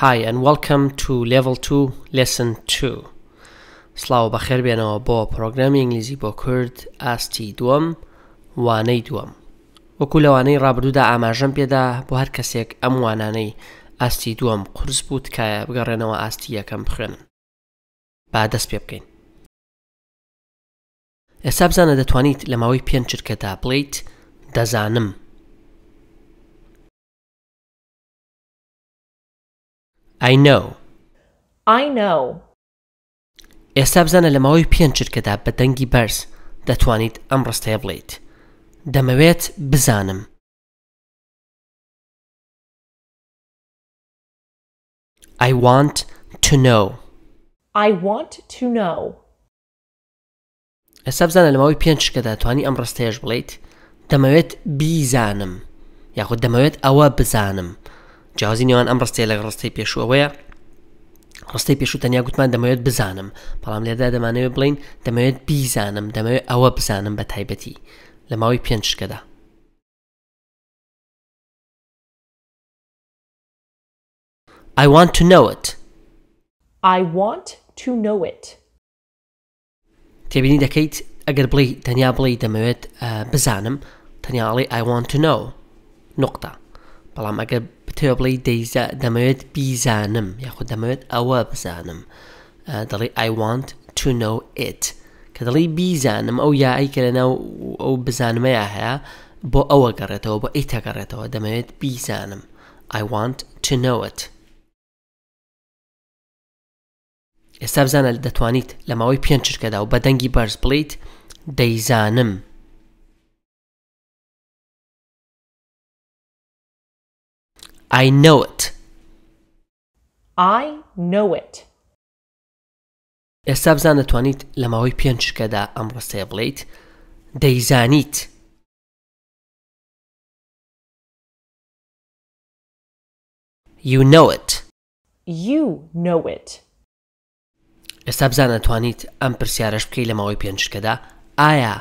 Hi and welcome to level 2 lesson 2 سلااو بەخێر بێنەوە بۆ پرۆگرامی ئینگلیزی بۆ کورد ئاستی دووەم وانەی دووەم وەکو لەوانەی ڕابردوودا ئاماژەم پێدا بۆ هەر کەسێک ئەم وانانەی ئاستی دووەم قرس بوو تکایە بگەڕێنەوە ئاستی یەکەم بخوێنن با دەست پێ بکەین ئێستا بزانە دەتوانیت لە ماوەی پێنج چرکەدا بڵێیت دەزانم. I know. I know. ئێستا بزانە لە ماوەی پێنج چرکەدا بە دەنگی بەرز دەتوانیت ئەم ڕستەیە بڵیت. دەمەوێت بزانم. I want to know. I want to know. ئێستا بزانە لە ماوەی پێنج شکەدا توانی ئەم ڕستەیەش بڵیت دەمەوێت بیزانم یاخود دەمەوێت ئەوە بزانم جیازی نێوان ئەم ڕستەیە لە ڕستەی پێشوەوەیە ڕستەی پێشو تەنیا گوتمان دەمەوێت بزانم بەڵام لێدا دەمانەوێت بڵین دەمەوێت بیزانم دەمەوێت ئەوە بزانم بە تایبەتی لە ماوەی پێنج شکەدا I want to know it I want to know it تێبینی دەکەیت ئەگەر بڵی تەنیا بڵی دەمەوێت بزانم تەنیاڵی ئایوان تونەو نقطە بەڵام ئەگەر بتێ بڵی دەیزا دەمەوێت بیزانم یاخود دەمەوێت ئەوە بزانم دەڵی ئایوانت تونە ئت کە دەڵی بیزانم ئەو یاعی کە لە ناو ئەو بزانمەیە هەیە بۆ ئەوە گەڕێتەوە بۆ ئەی تەگەڕێتەوە دەمەوێت بیزانم ئایوانت تونەوەت ئێستا بزانە دەتوانیت لە ماوەی پێنج چرکەدا و بە دەنگی بەرز بڵیت دەیزانم. I know it. I know it. ئێستا بزان دەتوانیت لە ماوەی پێنج چرکەدا ئەم ڕستەیە بڵیت دەیزانیت. You know it. you know it. ئێستا بزانە توانیت ئەم پرسیارەش بکەی لە ماوەی پێنج شکەدا ئایا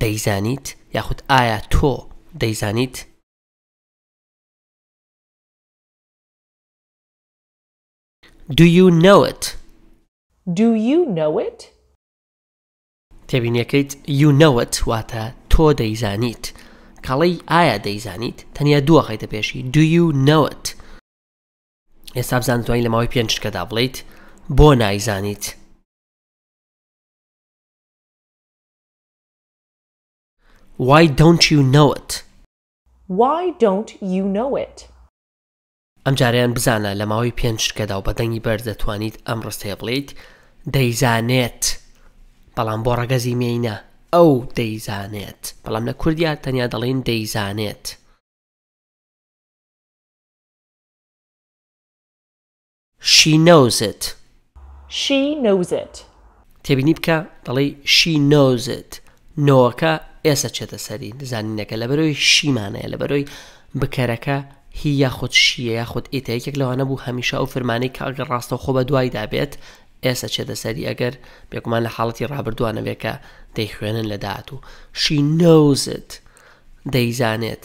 دەیزانیت یاخود ئایا تۆ دەیزانیت؟ Do you know it? Do you know it? تێبینیەکەیت you know it واتە تۆ دەیزانیت کاڵی ئایا دەیزانیت تەنیا دووەخیتە پێشی do you know it؟ ئێستا بزان توانین لە ماوەی پێنج شکەدا بڵیت بۆ نایزانیت Why don't you know it? Why don't you know it? ئەم جاریان بزانە لە ماوەی پێنج شکەدا و بەدەنگی بەر دەتوانیت ئەم ڕستەیە بڵیت دەیزانێت بەڵام بۆ ڕەگەزی مینە ئەو دەیزانێت بەڵام لە کوردیا تەنیا دەڵێن دەیزانێت. She knows it. She knows it. تێبینی بکە دەڵێی she knows it نۆەکە ئێسە چێتە سەری زانینەکە لەبەرەوەی شیمانەیە لەبەرەوەی بکەرەکە هی یاخود شیە یاخود ئیتە یەکێک لەوانە بوو هەمیشە ئەو فرمانەی کە ئەگەر ڕاستە خۆ بە دوایدا بێت ئێسە چێ دەسەری ئەگەر بێکمان لە حاڵەتی ڕابردووانەوێکە دەیخوێنن لە داهاتوو شی نەوزت دەیزانێت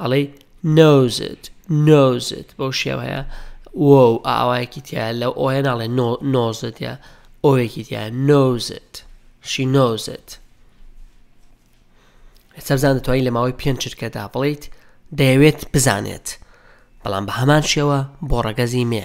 ئەڵێی نۆزت نۆزت بەو شێوەیە وۆ و ئاوایەکی تیا لە ئۆیە ناڵێ نۆزت یا ئەوێکی تیا نۆزت شی نۆزت سەبزان دەتوانین لە ماوەی پێنج چرکەدا بڵیت دەیەوێت بزانێت بەڵام بە هەمان شێوە بۆ ڕەگەزی مێ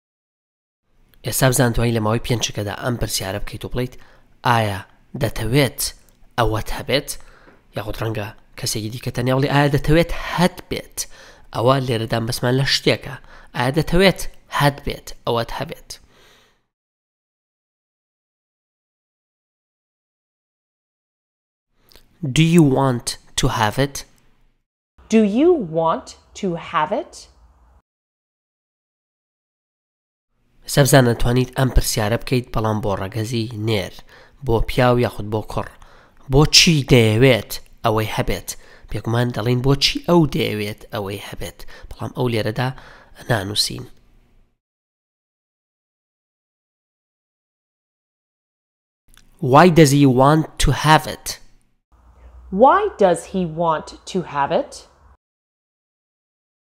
ئێستا بزان توانی لە ماوەی پێنج چکەدا ئەم پرسیارە بکەیت و بڵیت ئایا دەتەوێت ئەوەت هەبێت یاخود ڕەنگە کەسێکی دیکە تەنیاڵی ئایا دەتەوێت هەت بێت ئەوە لێرەدان بەسمان لە شتێکە ئایا دەتەوێت هەت بێت ئەوەت هەبێت Do you want to have it? Do you want to have it? سەربزان ئەتوانیت ئەم پرسیارە بکەیت بەڵام بۆ ڕەگەزی نێر بۆ پیاو یاخود بۆ کوڕ بۆچی دەیەوێت ئەوەی هەبێت پێکمان دەڵین بۆچی ئەو دەیەوێت ئەوەی هەبێت بەڵام ئەو لێرەدا نانووسین Why does he want to have it? Why does he want to have it?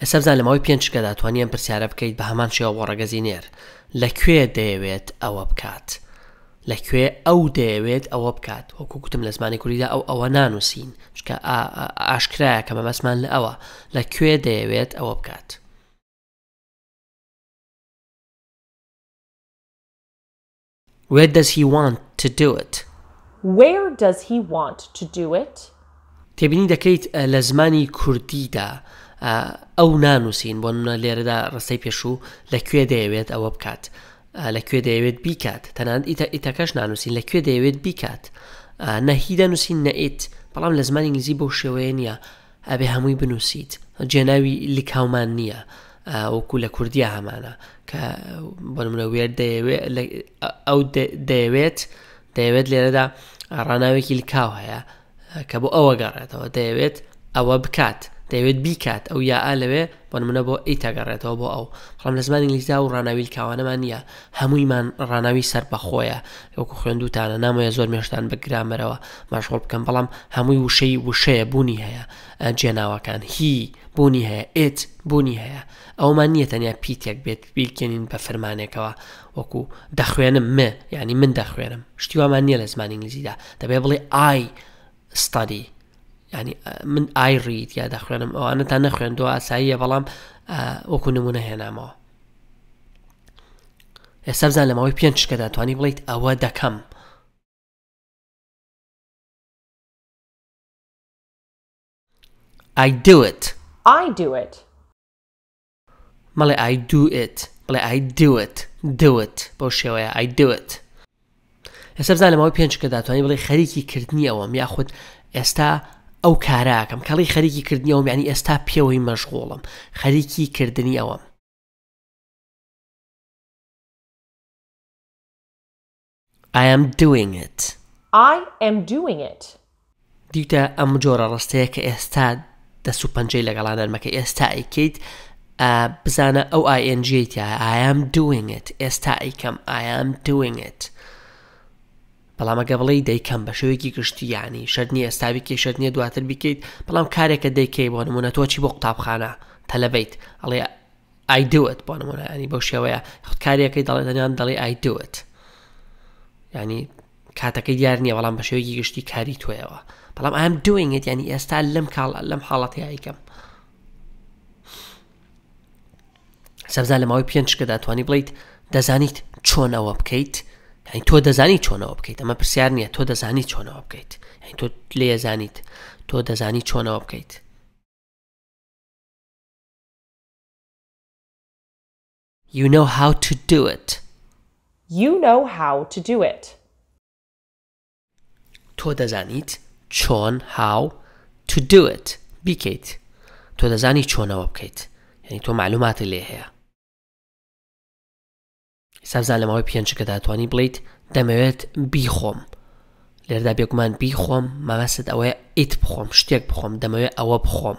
ئێستا بزانە لەماوەی پێنج شکەدا توانی ئەم پرسیارە بکەیت بە هەمان شێوە بۆ ڕەگەزی نێر لە کوێ دەیەوێت ئەوە بکات لە کوێ ئەو دەیەوێت ئەوە بکات وەکو گوتم لە زمانی کوریدا ئەو ئەوە نانووسین چکە ئاشکرایە کە مەبەسمان لە ئەوە لە کوێ دەیەوێت ئەوە بکات Where does he want to do it؟ Where does he want to do it؟ تێبینی دەکەیت لە زمانی کوردیدا ئەو نانووسین بۆ نمونە لێرەدا ڕستەی پێشوو لە کوێ دەیەوێت ئەوە بکات لە کوێ دەیەوێت بیکات تەنان ئیتە ئیتەکەش نانووسین لە کوێ دەیەوێت بیکات نەهی دەنووسین نەئیت بەڵام لە زمانی ئینگلیزی بەو شێوەیە نییە ئەبێ هەمووی بنووسیت جێناوی لکاومان نییە وەکو لە کوردیا هەمانە کە بۆ منە وێر دەیەوێت ئەو دەیەوێت دەیەوێت لێرەدا ڕناوێکی لکاو هەیە کە بۆ ئەوە گەڕێتەوە دەیەوێت ئەوە بکات دەیەوێت بیکات ئەو یا لەوێ بۆ نمونە بۆ ئیت ئەگەڕێتەوە بۆ ئەو بەڵام لە زمانی ئینگلیزدا ئەو ڕاناویل کاوانەمان نییە هەموویمان ڕاناوی سەربەخۆیە وەکو خوێندووتانە نامەوێ زۆر مێشتان بە گرامەرەوە مەشغوڵ بکەم بەڵام هەمووی وشەی وشەیە بوونی هەیە جێناوەکان هی بوونی هەیە ئێت بوونی هەیە ئەومان نییە تەنیا پیتێک بێت بیرکەنین بە فرمانێکەوە وەکو دەخوێنم مێ یعنی من دەخوێنم شتیوامان نییە لە زمانی ئینگلیزیدا دەبێ بڵێ ئای ستادی ینی من ئای ڕیت یا دەخوێنم ئەوانە تا نەخوێندەوە ئاساییە بەڵام وەکو نمونە هێنامەوە ئێستا بزان لە ماوەی پێنج شکەدا توانی بڵیت ئەوە دەکەم I do it I do it مەڵێ ئای دو ئیت بڵێ ئای دو ئیت دو ئیت بەو شێوەیە ئای دو ئیت ئێستا بزان لە ماوەی پێنج کە داتوانانی بڵێ خەریکی کردنی ئەوەم یاخود ئێستا ئەو کاراکەم کەڵی خەریکی کردنی ئەوم ینی ئێستا پێوەی مەشغوڵم خەریکی کردنی ئەوەم I am doing it. I am doing it. دیتە ئەم جۆرە ڕستەیە کە ئێستا دەست و پەنجەی لەگەڵا نەرمەکە ئێستا ئەیکەیت بزانە ئەو ئاینجیتیا ئایم دوینت ئێستا ئەیکەم ئایم دوینت بەڵام ئەگە بڵی دەیکەم بە شێوەیەکی گشتی ینی شەر نیە ئێستاویکی شەر نیە دواتر بیکەیت بەڵام کارێکە دەیکەی بۆ نمونە تۆچی بۆ قوتابخانە تەلەبیت ئەڵێ I do it بۆ نمونە ینی بەو شێوەیە کارێکی دەڵێ دەنیان دەڵێ I do it ینی کاتەکەی دیار نییە بەڵام بە شێوەیەکی گشتی کاری تۆیەوە بەڵام ئەم دوێنێت ینی ئێستا لەم کاڵ لەم حاڵەتی یکەم سەبزا لە ماوەی پێنج کە داتوانانی بڵیت دەزانیت چۆنەوە بکەیت هەین تۆ دەزانی چۆنەوە بکەیت ئەمە پرسیار نییە تۆ دەزانی چۆنەوە بکەیت هەین تۆ لێزانیت تۆ دەزانی چۆنەوە بکەیت You know how to do it. You know how to do it. تۆ دەزانیت چۆن how to do it بیکەیت تۆ دەزانی چۆنەوە بکەیت یعنی تۆ معلوماتە لێ هەیە سەبزان لە ماوەی پێنجکە داتوانانی بڵیت دەمەوێت بیخۆم لێردا بێگومان بیخۆم مامەست ئەوەیە ئیت بخۆم شتێک بخۆم دەمەوێت ئەوە بخۆم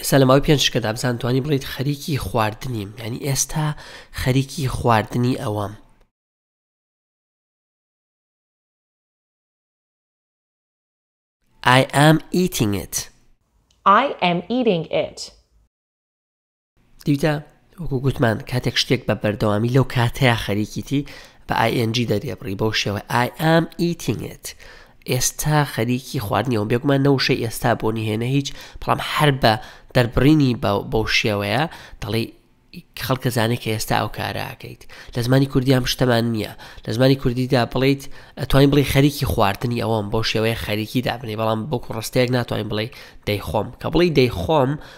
ئێستا لە ماوەی پێنج شکەدا بزان توانی بڵیت خەریکی خواردنیم ینی ئێستا خەریکی خواردنی ئەوەم I am eating it I am eating it دیوتە وەکو گوتمان کاتێک شتێک بە بەردەوامی لەو کاتەیە خەریکیتی بە ING دەریێبڕی بەو شێوە I am eating it ئێستا خەریکی خواردنیەوە بێگومان نەوشەی ئێستا بۆ نهێنە هیچ بەڵام هەر بە دەربڕینی بەو شێوەیە دەڵی خەڵکە زانێت کە ئێستا ئەو کاراکەیت لە زمانی کوردی ئەم شتەمان نییە لە زمانی کوردیدا بڵیت ئەتوانین بڵی خەریکی خواردنی ئەوەم بۆ شێوەیە خەریکی دابنی بەڵام بۆکو ڕستەیەک ناتوانین بڵێ دەیخۆم کە بڵی دەیخۆم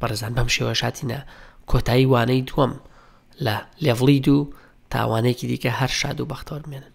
بەڕێزان بەم شێوەش هاتینە کۆتایی وانەی دووەم لە لێڤڵی دوو تاوانێکی دیکە هەر شاد و بەختەوەرمێنن